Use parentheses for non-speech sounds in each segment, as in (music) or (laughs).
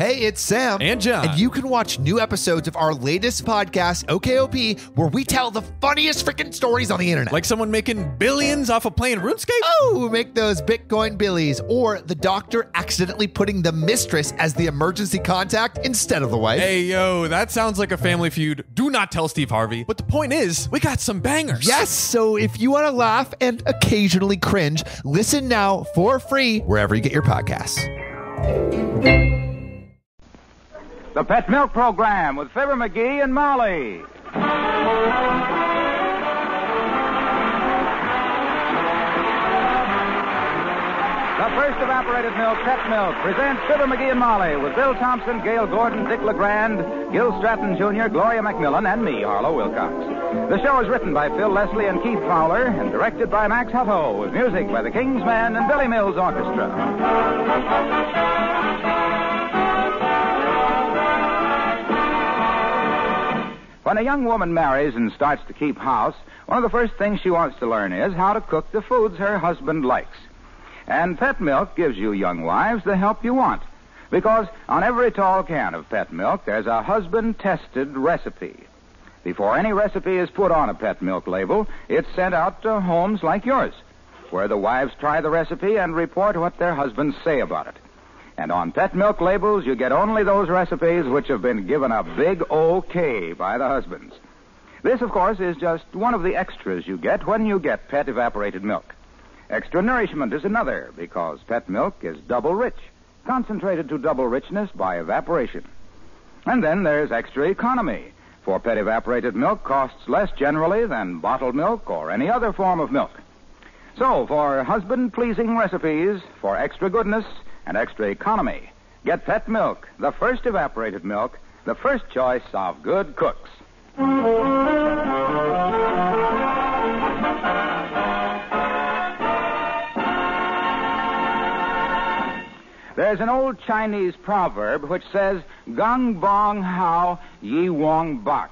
Hey, it's Sam. And John. And you can watch new episodes of our latest podcast, OKOP, where we tell the funniest freaking stories on the internet. Like someone making billions off of playing RuneScape? Oh, make those Bitcoin billies. Or the doctor accidentally putting the mistress as the emergency contact instead of the wife. Hey, yo, that sounds like a family feud. Do not tell Steve Harvey. But the point is, we got some bangers. Yes, so if you want to laugh and occasionally cringe, listen now for free wherever you get your podcasts. The Pet Milk Program with Fibber McGee and Molly. The first evaporated milk, Pet Milk, presents Fibber McGee and Molly with Bill Thompson, Gale Gordon, Dick LeGrand, Gil Stratton Jr., Gloria McMillan, and me, Harlow Wilcox. The show is written by Phil Leslie and Keith Fowler and directed by Max Hutto with music by the King's Men and Billy Mills Orchestra. When a young woman marries and starts to keep house, one of the first things she wants to learn is how to cook the foods her husband likes. And Pet Milk gives you young wives the help you want. Because on every tall can of Pet Milk, there's a husband tested recipe. Before any recipe is put on a Pet Milk label, it's sent out to homes like yours, where the wives try the recipe and report what their husbands say about it. And on pet milk labels, you get only those recipes which have been given a big OK by the husbands. This, of course, is just one of the extras you get when you get pet evaporated milk. Extra nourishment is another because pet milk is double rich, concentrated to double richness by evaporation. And then there's extra economy, for pet evaporated milk costs less generally than bottled milk or any other form of milk. So, for husband pleasing recipes, for extra goodness, and extra economy. Get Pet Milk, the first evaporated milk, the first choice of good cooks. There's an old Chinese proverb which says, Gung bong hao yi wong bak,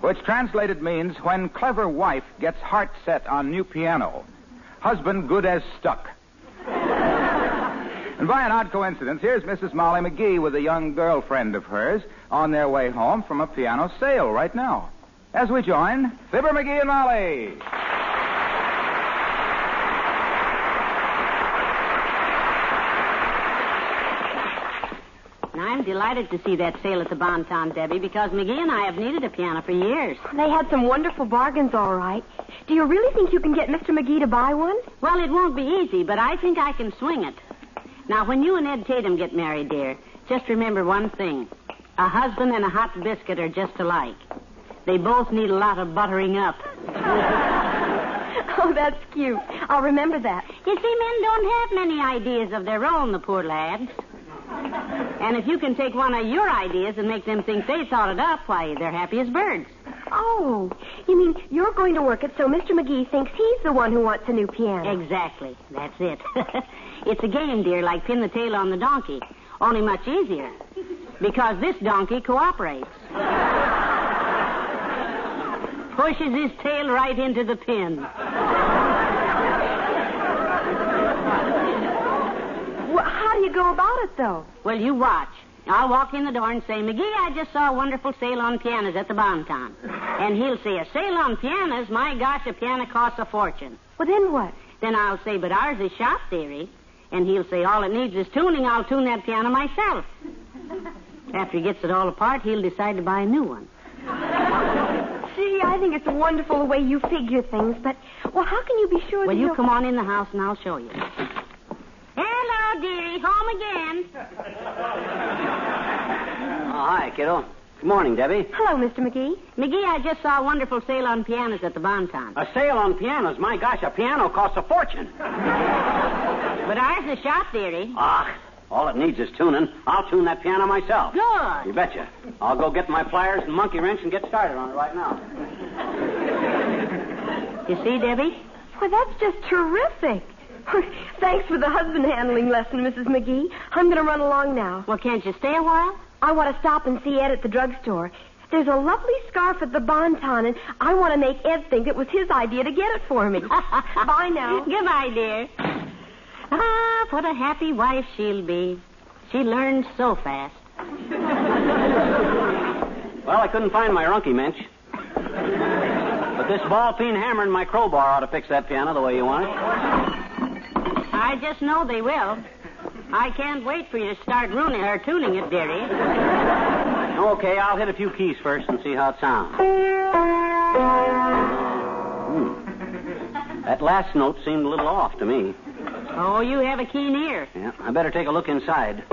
which translated means, when clever wife gets heart set on new piano, husband good as stuck. And by an odd coincidence, here's Mrs. Molly McGee with a young girlfriend of hers on their way home from a piano sale right now. As we join Fibber McGee and Molly. I'm delighted to see that sale at the Bonton, Debbie, because McGee and I have needed a piano for years. They had some wonderful bargains, all right. Do you really think you can get Mr. McGee to buy one? Well, it won't be easy, but I think I can swing it. Now, when you and Ed Tatum get married, dear, just remember one thing. A husband and a hot biscuit are just alike. They both need a lot of buttering up. (laughs) oh, that's cute. I'll remember that. You see, men don't have many ideas of their own, the poor lads. And if you can take one of your ideas and make them think they thought it up, why, they're happy as birds. Oh, you mean you're going to work it so Mr. McGee thinks he's the one who wants a new piano? Exactly. That's it. (laughs) it's a game, dear, like pin the tail on the donkey, only much easier. Because this donkey cooperates. Pushes his tail right into the pin. Well, how do you go about it, though? Well, you watch. I'll walk in the door and say, McGee, I just saw a wonderful sale on pianos at the Bonton. And he'll say, a sale on pianos? My gosh, a piano costs a fortune. Well, then what? Then I'll say, but ours is shop theory. And he'll say, all it needs is tuning. I'll tune that piano myself. After he gets it all apart, he'll decide to buy a new one. Gee, I think it's a wonderful the way you figure things, but, well, how can you be sure Well, that you you'll- come on in the house and I'll show you. Hello, dearie. Home again. (laughs) Oh, hi, kiddo. Good morning, Debbie. Hello, Mr. McGee. McGee, I just saw a wonderful sale on pianos at the Bonton. A sale on pianos. My gosh, a piano costs a fortune. (laughs) But ours is shop theory. Ah, all it needs is tuning. I'll tune that piano myself. Good. You betcha. I'll go get my pliers and monkey wrench and get started on it right now. You see, Debbie? Well, that's just terrific. (laughs) Thanks for the husband handling lesson, Mrs. McGee. I'm going to run along now. Well, can't you stay a while? I want to stop and see Ed at the drugstore. There's a lovely scarf at the Bonton, and I want to make Ed think it was his idea to get it for me. (laughs) Bye now. Goodbye, dear. Ah, what a happy wife she'll be. She learns so fast. Well, I couldn't find my runky mensch. But this ball peen hammer and my crowbar ought to fix that piano the way you want it. I just know they will. I can't wait for you to start ruining or tuning it, dearie. Okay, I'll hit a few keys first and see how it sounds. Hmm. That last note seemed a little off to me. Oh, you have a keen ear. Yeah, I better take a look inside.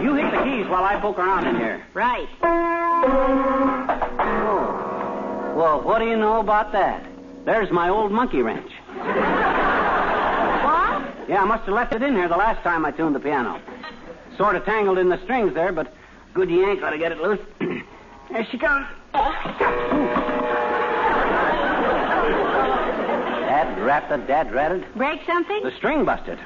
You hit the keys while I poke around in here. Right. Oh. Well, what do you know about that? There's my old monkey wrench. What? Yeah, I must have left it in here the last time I tuned the piano. Sort of tangled in the strings there, but good yank ought to get it loose. (clears throat) there she comes. (laughs) Dad rat the dad ratted. Break something? The string busted.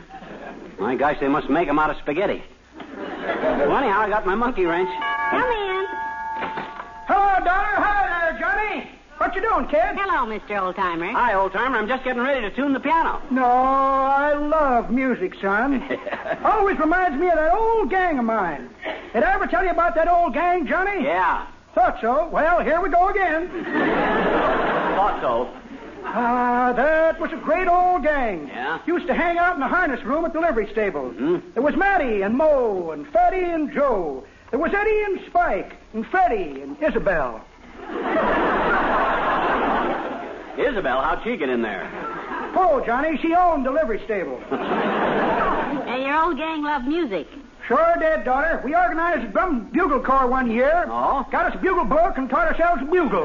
My gosh, they must make 'em out of spaghetti. Well, anyhow, I got my monkey wrench. Come in. Hello, daughter. Hi there, Johnny. What you doing, kid? Hello, Mr. Oldtimer. Hi, old timer. I'm just getting ready to tune the piano. No, I love music, son. (laughs) Always reminds me of that old gang of mine. Did I ever tell you about that old gang, Johnny? Yeah, Thought so. Well, here we go again. (laughs) thought so. Ah, that was a great old gang. Yeah? Used to hang out in the harness room at the livery stable. Hmm? There was Matty and Mo and Fatty and Joe. There was Eddie and Spike and Freddie and Isabel. Isabel, how'd she get in there? Oh, Johnny, she owned the livery stable. (laughs) and your old gang loved music. Sure did, daughter. We organized a drum bugle corps one year. Oh? Got us a bugle book and taught ourselves to bugle.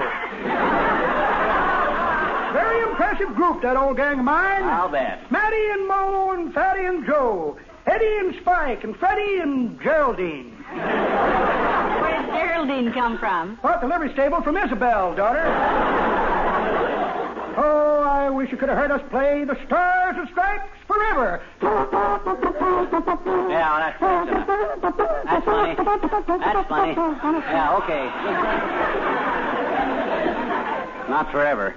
Very impressive group, that old gang of mine. I'll bet. Matty and Mo and Fatty and Joe. Eddie and Spike and Freddie and Geraldine. Where did Geraldine come from? Bought the livery stable from Isabel, daughter. Oh, I wish you could have heard us play the Stars and Stripes forever. Yeah, that's that's enough. That's funny. That's funny. Yeah, okay. Not forever.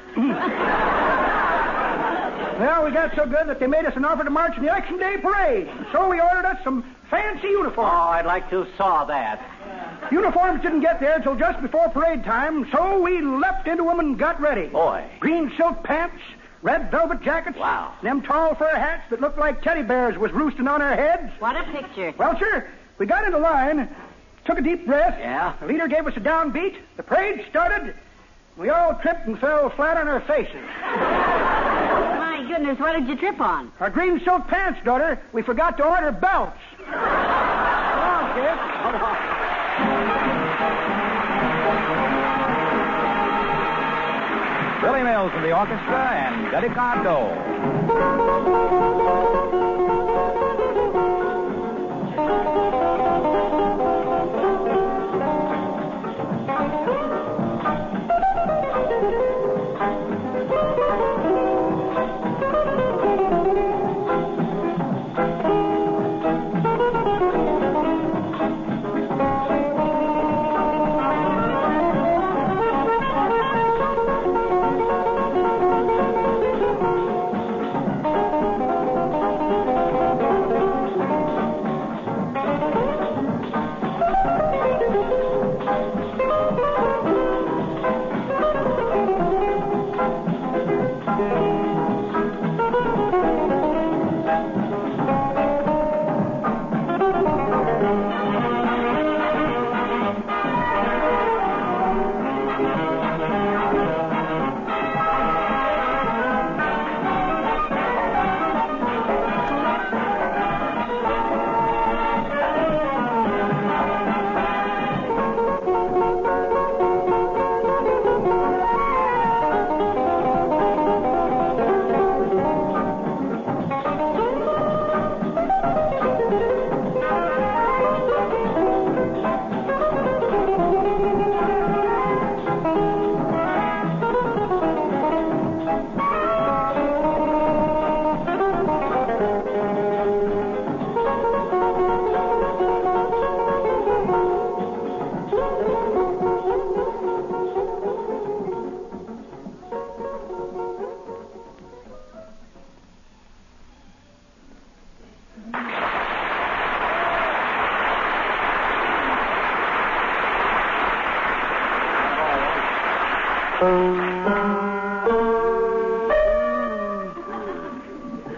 Well, we got so good that they made us an offer to march in the Election Day parade. So we ordered us some fancy uniforms. Oh. I'd like to saw that. Uniforms didn't get there until just before parade time, so we leapt into them and got ready. Boy. Green silk pants, red velvet jackets. Wow. Them tall fur hats that looked like teddy bears was roosting on our heads. What a picture. Well, sir, we got into line, took a deep breath. Yeah? The leader gave us a downbeat. The parade started. We all tripped and fell flat on our faces. My goodness, what did you trip on? Our green silk pants, daughter. We forgot to order belts. Come on, kid. Come on. Billy Mills and the orchestra and Dedicard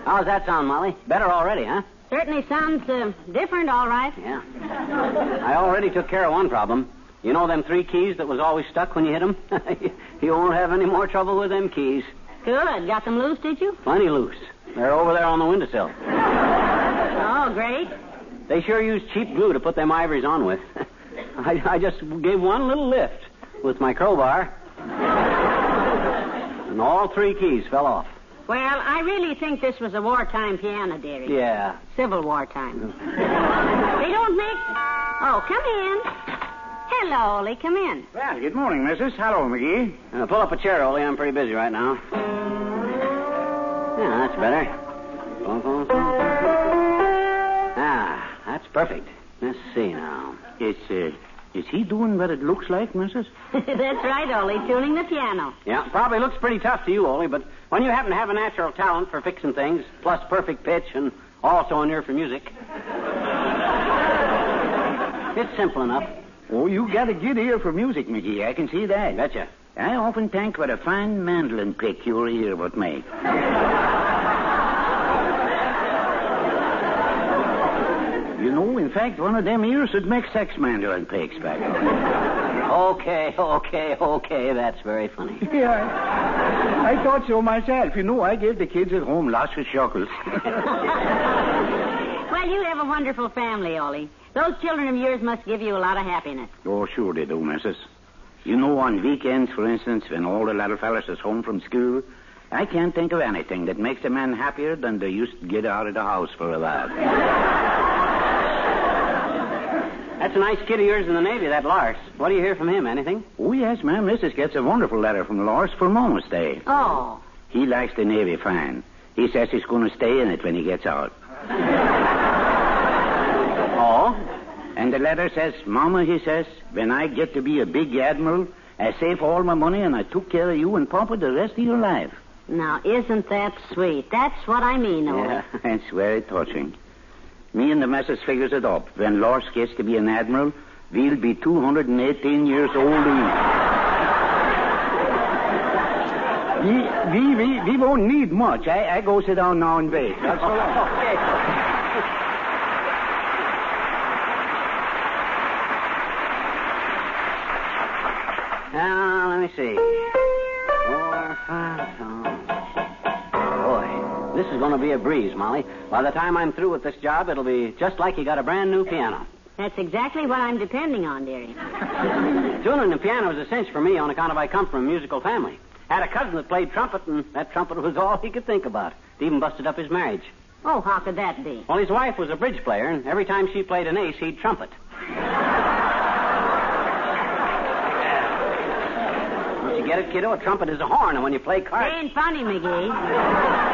How's that sound, Molly? Better already, huh? Certainly sounds uh, different, all right. Yeah. I already took care of one problem. You know them three keys that was always stuck when you hit them? (laughs) you won't have any more trouble with them keys. Good. Got them loose, did you? Plenty loose. They're over there on the windowsill. Oh, great. They sure use cheap glue to put them ivories on with. (laughs) I, I just gave one little lift with my crowbar, and all three keys fell off. Well, I really think this was a wartime piano, dearie. Yeah. Civil War time. they don't make. Oh, come in. Hello, Ollie. Come in. Well, good morning, Mrs. Hello, McGee. Uh, pull up a chair, Ollie. I'm pretty busy right now. Yeah, that's better. Ah, that's perfect. Let's see now. It's uh, is he doing what it looks like, Mrs.? (laughs) That's right, Ollie. Tuning the piano. Yeah, probably looks pretty tough to you, Ollie, but when you happen to have a natural talent for fixing things, plus perfect pitch, and also an ear for music, (laughs) it's simple enough. Oh, you got a good ear for music, McGee. I can see that. Betcha. I often think what a fine mandolin pick your ear would make. (laughs) you know, in fact, one of them ears would make six mandolin picks back (laughs) Okay, okay, okay. That's very funny. (laughs) Yeah, I thought so myself. You know, I gave the kids at home lots of chuckles. (laughs) Well, you have a wonderful family, Ollie. Those children of yours must give you a lot of happiness. oh, sure they do, Mrs. You know, on weekends, for instance, when all the little fellas is home from school, I can't think of anything that makes a man happier than they used to get out of the house for a while. That's a nice kid of yours in the Navy, that Lars. What do you hear from him? Anything? Oh, yes, ma'am. Mrs. gets a wonderful letter from Lars for Mama's Day. Oh. He likes the Navy fine. He says he's going to stay in it when he gets out. (laughs) Oh? And the letter says, Mama, he says, when I get to be a big admiral, I save all my money and I took care of you and Papa the rest of your life. Now, isn't that sweet? That's what I mean, Ollie. Yeah, (laughs) it's very touching. Me and the missus figures it up. When Lars gets to be an admiral, we'll be 218 years old we, we, we, we won't need much. I, I go sit down now and wait. That's all (laughs) right. Now, ah, let me see. Four, five, oh. This is going to be a breeze, Molly. By the time I'm through with this job, it'll be just like you got a brand new piano. That's exactly what I'm depending on, dearie. (laughs) Tuning the piano is a cinch for me on account of I come from a musical family. Had a cousin that played trumpet, and that trumpet was all he could think about. It even busted up his marriage. Oh, how could that be? Well, his wife was a bridge player, and every time she played an ace, he'd trumpet. (laughs) Don't you get it, kiddo? A trumpet is a horn, and when you play cards. Ain't funny, McGee.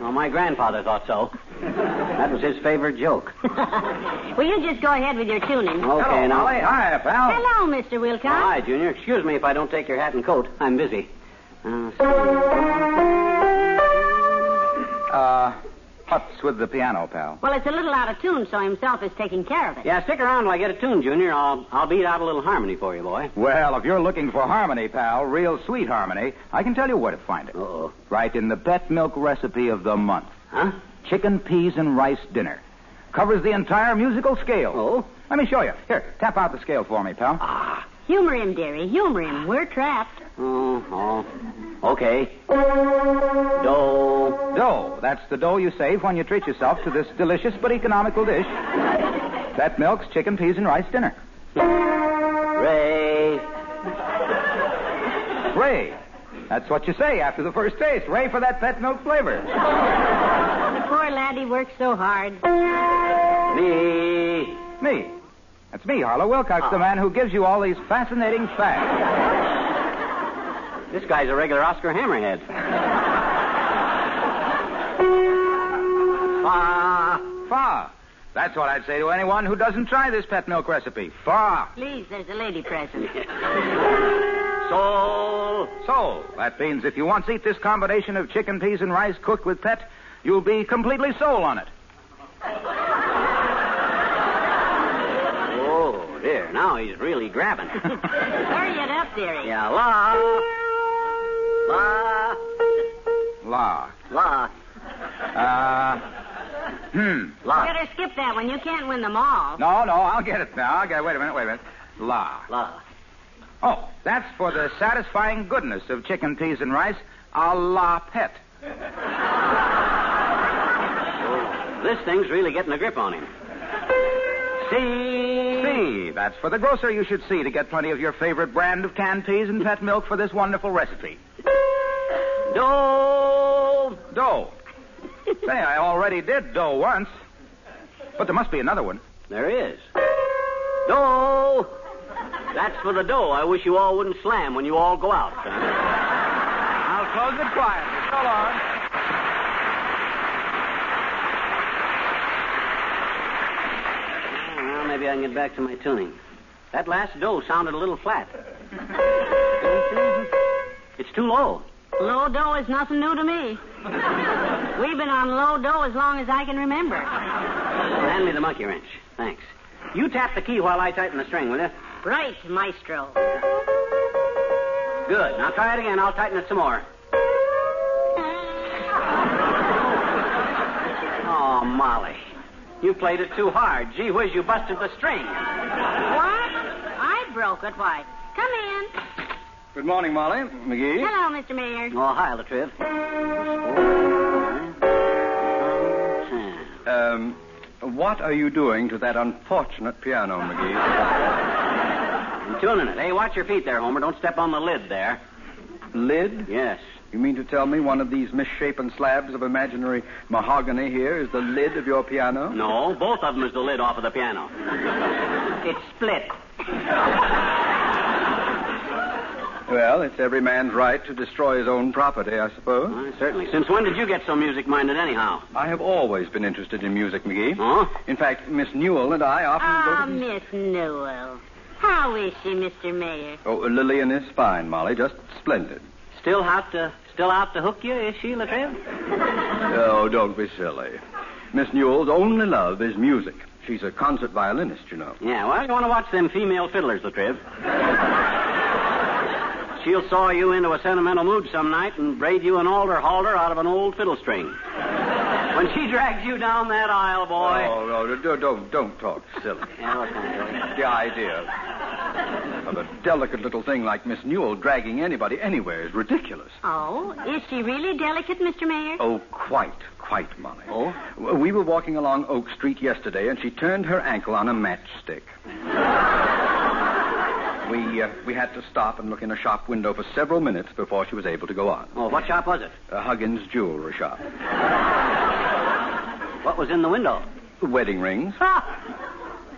Well, my grandfather thought so. That was his favorite joke. (laughs) Will you just go ahead with your tuning? Okay, now. Hi, pal. Hello, Mr. Wilcox. Hi, Junior. Excuse me if I don't take your hat and coat. I'm busy. Uh, Uh, what's with the piano, pal? Well, it's a little out of tune, so himself is taking care of it. yeah, stick around till I get a tune, Junior. I'll I'll beat out a little harmony for you, boy. Well, if you're looking for harmony, pal, real sweet harmony, I can tell you where to find it. Uh-oh. Right in the Pet milk recipe of the month. Huh? Chicken, peas, and rice dinner. Covers the entire musical scale. Oh? Let me show you. Here, tap out the scale for me, pal. Ah. Humor him, dearie. Humor him. We're trapped. Oh, oh. Okay. Do. Dough. That's the dough you save when you treat yourself to this delicious but economical dish. That milk's chicken, peas, and rice dinner. Ray. Ray. That's what you say after the first taste. Ray for that Pet milk flavor. The poor laddie works so hard. Me. Me. That's me, Harlow Wilcox, the ah. man who gives you all these fascinating facts. This guy's a regular Oscar Hammerhead. Fa. Fa. That's what I'd say to anyone who doesn't try this pet milk recipe. Fa. Please, there's a lady present. (laughs) Sol. So, that means if you once eat this combination of chicken, peas, and rice cooked with pet, you'll be completely sold on it. Oh, dear. There. Now he's really grabbing. (laughs) Hurry it up, dearie. yeah, la. La. La. La. Uh, hmm. La. Better skip that one. You can't win them all. No, no, I'll get it now. I'll get it. Wait a minute, wait a minute. La. La. Oh, that's for the satisfying goodness of chicken, peas, and rice a la pet. This thing's really getting a grip on him. See. See, that's for the grocer you should see to get plenty of your favorite brand of canned peas and pet milk for this wonderful recipe. Do. Dough. Say, I already did dough once. But there must be another one. There is. Do. That's for the dough. I wish you all wouldn't slam when you all go out. I'll close it quietly. So long. Well, maybe I can get back to my tuning. That last dough sounded a little flat. It's too low. Low dough is nothing new to me. We've been on low dough as long as I can remember. Hand me the monkey wrench. Thanks. You tap the key while I tighten the string, will you? Right, maestro. Good. Now try it again. I'll tighten it some more. Oh, Molly. You played it too hard. Gee whiz, you busted the string. What? I broke it. Why? Come in. Good morning, Molly. McGee. Hello, Mr. Mayor. Oh, hi, La Triv. (laughs) Um, what are you doing to that unfortunate piano, McGee? I'm tuning it. Hey, watch your feet there, Homer. Don't step on the lid there. Lid? Yes. You mean to tell me one of these misshapen slabs of imaginary mahogany here is the lid of your piano? No, both of them is the lid off of the piano. It's split. Well, it's every man's right to destroy his own property, I suppose. Uh, certainly. Since when did you get so music-minded, anyhow? I have always been interested in music, McGee. Huh? In fact, Miss Newell and I often Ah, go to... Miss Newell. How is she, Mr. Mayor? Oh, Lillian is fine, Molly. Just splendid. Still out to still out to hook you, is she, La Triv? Oh, don't be silly. Miss Newell's only love is music. She's a concert violinist, you know. Yeah, well, you want to watch them female fiddlers, La Triv. She'll saw you into a sentimental mood some night and braid you an alder halter out of an old fiddle string. When she drags you down that aisle, boy. Oh, no, don't, don't, don't talk silly. (laughs) Yeah, what's? The idea of a delicate little thing like Miss Newell dragging anybody anywhere is ridiculous. Oh, is she really delicate, Mr. Mayor? Oh, quite, quite, Molly. Oh? We were walking along Oak Street yesterday, and she turned her ankle on a matchstick. (laughs) we uh, we had to stop and look in a shop window for several minutes before she was able to go on. Oh, what shop was it? A Huggins jewelry shop. What was in the window? Wedding rings.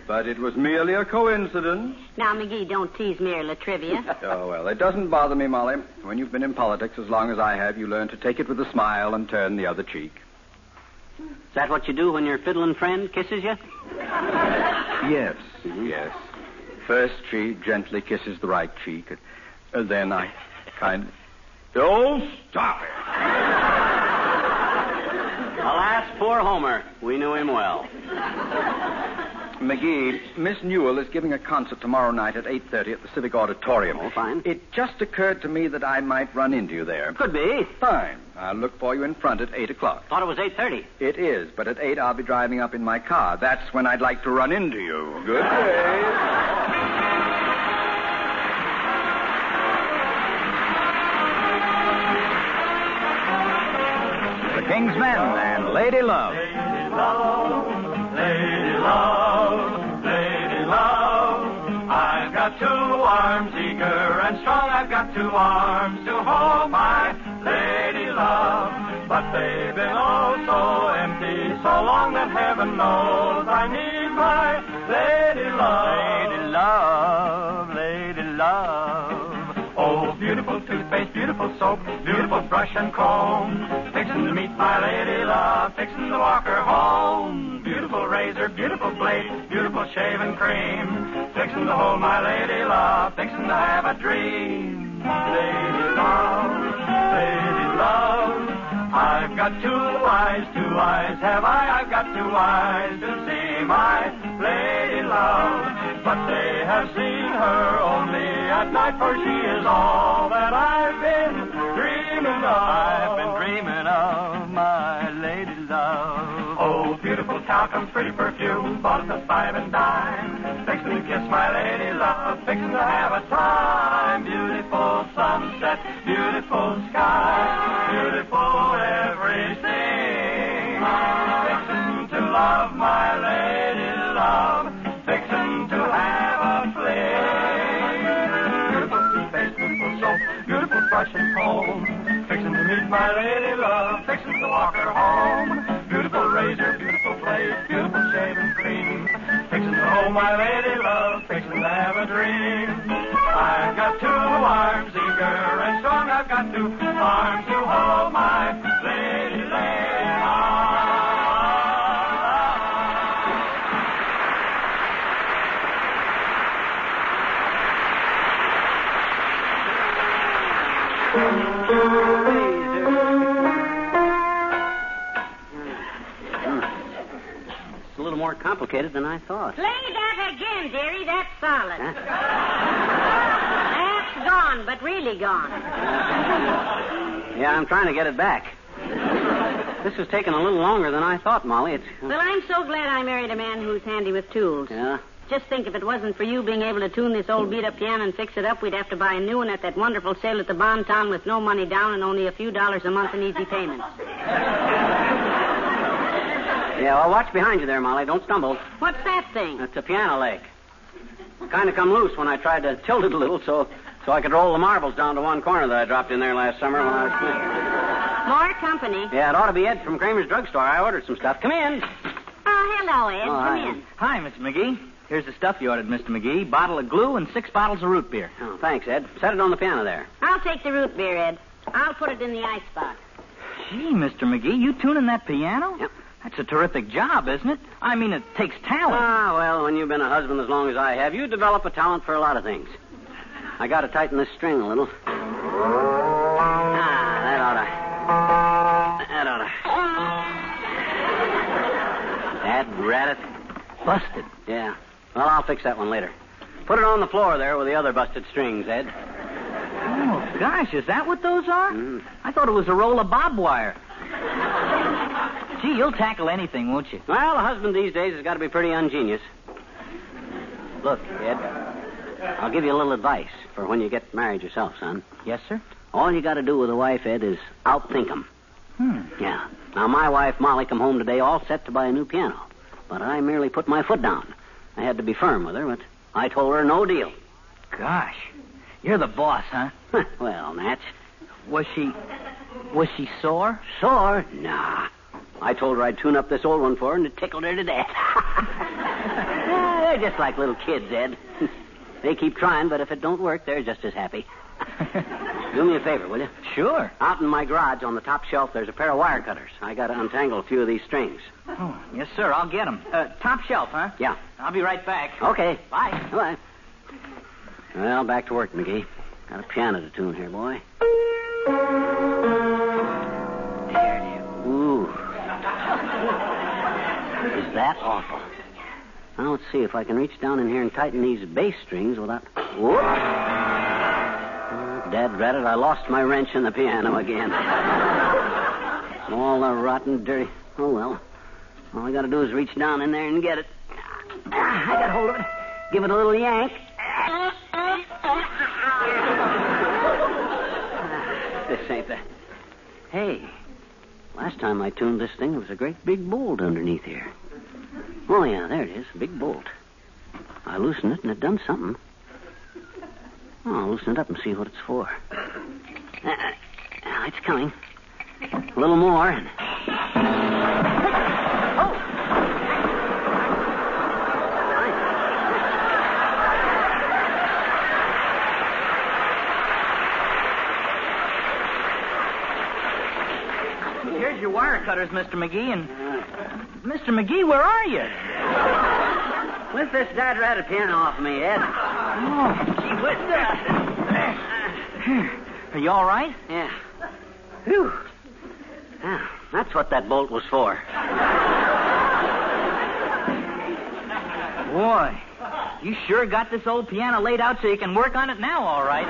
But it was merely a coincidence. Now, McGee, don't tease Mayor La Trivia. (laughs) Oh, well, it doesn't bother me, Molly. When you've been in politics as long as I have, you learn to take it with a smile and turn the other cheek. Is that what you do when your fiddling friend kisses you? Yes, yes. First she gently kisses the right cheek, and, and then I (laughs) kind of... Oh, stop it! Alas, poor Homer. We knew him well. McGee, Miss Newell is giving a concert tomorrow night at 8.30 at the Civic Auditorium. Oh, fine. It just occurred to me that I might run into you there. Could be. Fine. I'll look for you in front at 8 o'clock. Thought it was 8.30. It is, but at 8 I'll be driving up in my car. That's when I'd like to run into you. Good day. The King's Men and Lady Love. Lady love, lady love, Two arms to hold my lady love. But they've been oh so empty, so long that heaven knows I need my lady love. Lady love, lady love. Oh, beautiful toothpaste, beautiful soap, beautiful brush and comb. Fixing to meet my lady love, fixing to walk her home. Beautiful razor, beautiful blade, beautiful shaving cream. Fixing to hold my lady love, fixing to have a dream. Lady love, lady love. I've got two eyes, two eyes have I. I've got two eyes to see my lady love. But they have seen her only at night, for she is all that I've been dreaming of. I've been dreaming of my lady love. Oh, beautiful talcum, pretty perfume, bought the five and dime. Fixing to kiss my lady love, fixing to have a time. Beautiful sunset, beautiful sky, beautiful everything. Fixing to love my lady love, fixing to have a fling. Beautiful toothpaste, beautiful soap, beautiful brush and comb. Fixing to meet my lady love, fixing to walk her home. Beautiful razor, beautiful blade, beautiful shaving cream. Hold my lady love, to have a dream. I've got two arms eager and strong. I've got two arms to hold my complicated than I thought. Play that again, dearie. That's solid. That's gone, but really gone. Yeah, I'm trying to get it back. This is taking a little longer than I thought, Molly. It's. Uh, well, I'm so glad I married a man who's handy with tools. Yeah? Just think if it wasn't for you being able to tune this old beat up piano and fix it up, we'd have to buy a new one at that wonderful sale at the Bon Ton with no money down and only a few dollars a month in easy payments. Yeah, well, watch behind you there, Molly. Don't stumble. What's that thing? It's a piano leg. Kind of come loose when I tried to tilt it a little so so I could roll the marbles down to one corner that I dropped in there last summer when I was playing. More company. Yeah, it ought to be Ed from Kramer's drugstore. I ordered some stuff. Come in. Oh, hello, Ed. Oh, Come hi. in. Hi, Mr. McGee. Here's the stuff you ordered, Mr. McGee. Bottle of glue and six bottles of root beer. Oh, thanks, Ed. Set it on the piano there. I'll take the root beer, Ed. I'll put it in the icebox. Gee, Mr. McGee, you tuning that piano? Yep. That's a terrific job, isn't it? I mean, it takes talent. Ah, well, when you've been a husband as long as I have, you develop a talent for a lot of things. I got to tighten this string a little. Ah, that oughta. That oughta. That rat it. Busted. Yeah. Well, I'll fix that one later. Put it on the floor there with the other busted strings, Ed. Oh, gosh, is that what those are? Mm. I thought it was a roll of bob wire. Gee, you'll tackle anything, won't you? Well, a husband these days has got to be pretty ingenious. Look, Ed, I'll give you a little advice for when you get married yourself, son. Yes, sir? All you got to do with a wife, Ed, is outthink 'em. Hmm. Yeah. Now, my wife, Molly, come home today all set to buy a new piano. But I merely put my foot down. I had to be firm with her, but I told her no deal. Gosh. You're the boss, huh? (laughs) well, Natch. Was she. Was she sore? Sore? Nah. I told her I'd tune up this old one for her, and it tickled her to death. (laughs) they're just like little kids, Ed. (laughs) they keep trying, but if it don't work, they're just as happy. (laughs) Do me a favor, will you? Sure. Out in my garage on the top shelf, there's a pair of wire cutters. I got to untangle a few of these strings. Oh, yes, sir. I'll get 'em. Uh, top shelf, huh? Yeah. I'll be right back. Okay. Bye. Bye. Well, back to work, McGee. Got a piano to tune here, boy. Is that awful? Now, let's see if I can reach down in here and tighten these bass strings without. Whoop! Dad rat it, I lost my wrench in the piano again. All the rotten, dirty. Oh, well. All I gotta do is reach down in there and get it. Ah, I got hold of it. Give it a little yank. This ain't the. Hey, last time I tuned this thing, there was a great big bolt underneath here. Oh, yeah, there it is, a big bolt. I loosened it and it done something. Oh, I'll loosen it up and see what it's for. Uh, uh, it's coming. A little more. And... Here's your wire cutters, Mr. McGee, and. Uh, Mr. McGee, where are you? Lift this dad ratted piano off of me, Ed. Oh, gee whiz. Uh, uh, are you all right? Yeah. Whew. Yeah, that's what that bolt was for. Boy, You sure got this old piano laid out so you can work on it now, all right.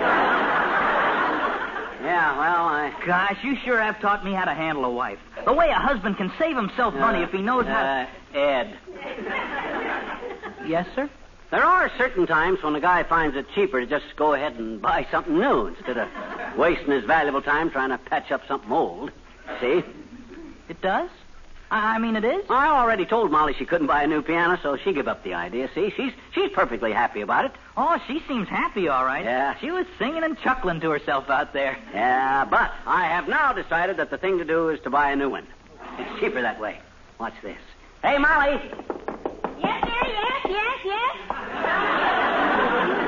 Yeah, well, I. Gosh, you sure have taught me how to handle a wife. The way a husband can save himself money if he knows how. Uh, Ed. Yes, sir? There are certain times when a guy finds it cheaper to just go ahead and buy something new instead of wasting his valuable time trying to patch up something old. See? It does? I, I mean, it is? I already told Molly she couldn't buy a new piano, so she gave up the idea. See, she's she's perfectly happy about it. Oh, she seems happy, all right. Yeah. She was singing and chuckling to herself out there. Yeah, but I have now decided that the thing to do is to buy a new one. It's cheaper that way. Watch this. Hey, Molly. Yes, dear, yes, yes, yes.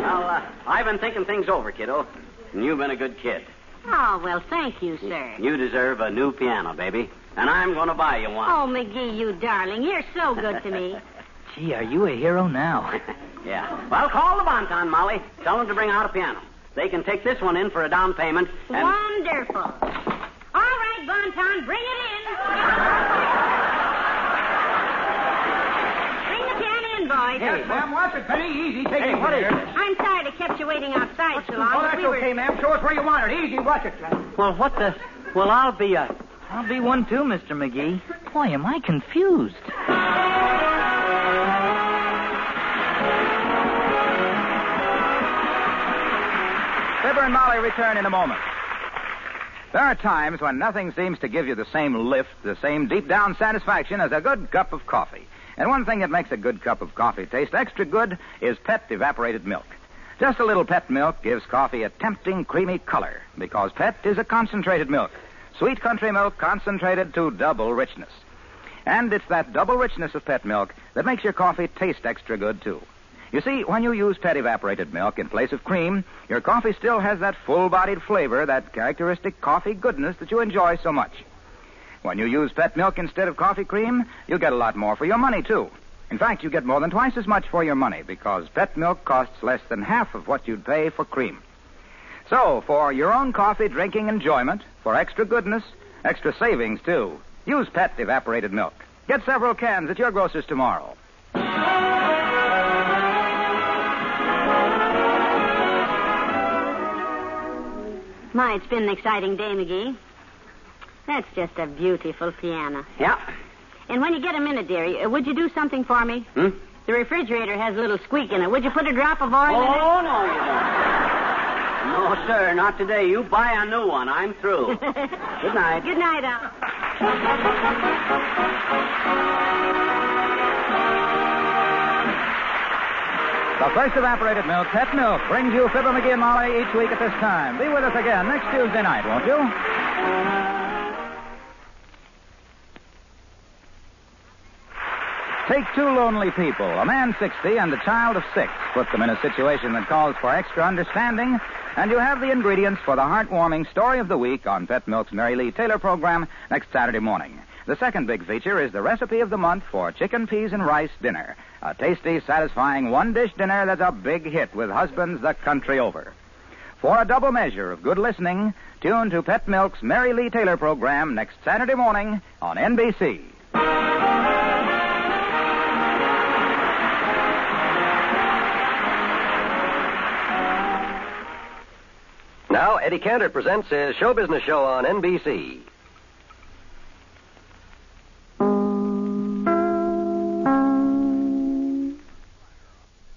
Well, uh, I've been thinking things over, kiddo, and you've been a good kid. Oh, well, thank you, sir. You deserve a new piano, baby, and I'm going to buy you one. Oh, McGee, you darling. You're so good to me. (laughs) Gee, are you a hero now? (laughs) yeah. Well, call the Bonton, Molly. Tell them to bring out a piano. They can take this one in for a down payment. And... Wonderful. All right, Bonton, bring it in. Bring the piano in, boys. Hey, ma'am, watch it, Penny. Easy. Take Hey, it. what is there. this? I'm sorry to kept you waiting outside. Oh, that's we were... okay, ma'am. Show us where you want it. Easy. Watch it. Well, what the? Well, I'll be a. I'll be one too, Mr. McGee. Boy, am I confused. Fibber and Molly return in a moment. There are times when nothing seems to give you the same lift, the same deep down satisfaction as a good cup of coffee. And one thing that makes a good cup of coffee taste extra good is Pet evaporated milk. Just a little Pet milk gives coffee a tempting, creamy color because Pet is a concentrated milk. Sweet country milk concentrated to double richness. And it's that double richness of Pet milk that makes your coffee taste extra good, too. You see, when you use Pet evaporated milk in place of cream, your coffee still has that full bodied flavor, that characteristic coffee goodness that you enjoy so much. When you use Pet milk instead of coffee cream, you get a lot more for your money, too. In fact, you get more than twice as much for your money because Pet milk costs less than half of what you'd pay for cream. So, for your own coffee drinking enjoyment, for extra goodness, extra savings, too, use Pet evaporated milk. Get several cans at your grocer's tomorrow. My, it's been an exciting day, McGee. That's just a beautiful piano. Yeah. And when you get a minute, dearie, uh, would you do something for me? Hmm? The refrigerator has a little squeak in it. Would you put a drop of oil in it? Oh, no, you don't. No, sir, not today. You buy a new one. I'm through. (laughs) Good night. Good night, Al. The first evaporated milk, Pet Milk, brings you Fibber McGee and Molly each week at this time. Be with us again next Tuesday night, won't you? Take two lonely people, a man 60 and a child of six. Put them in a situation that calls for extra understanding, and you have the ingredients for the heartwarming story of the week on Pet Milk's Mary Lee Taylor program next Saturday morning. The second big feature is the recipe of the month for chicken peas and rice dinner. A tasty, satisfying one dish dinner that's a big hit with husbands the country over. For a double measure of good listening, tune to Pet Milk's Mary Lee Taylor program next Saturday morning on NBC. Now, Eddie Cantor presents his show business show on NBC.